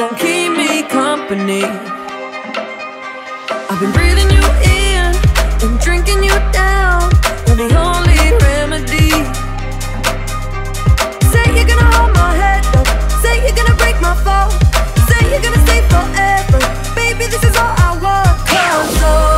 Don't keep me company. I've been breathing you in and drinking you down. You're the only remedy. Say you're gonna hold my head up. Say you're gonna break my fall. Say you're gonna stay forever. Baby, this is all I want. Cause,